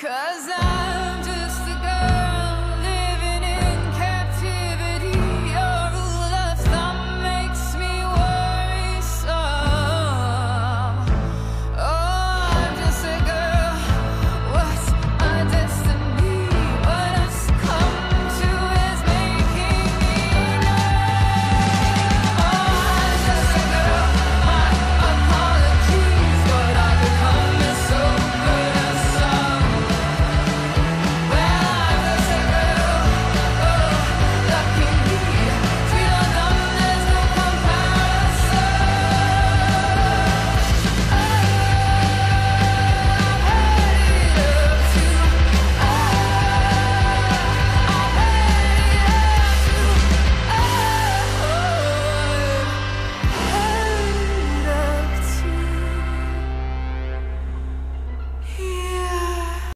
Cause I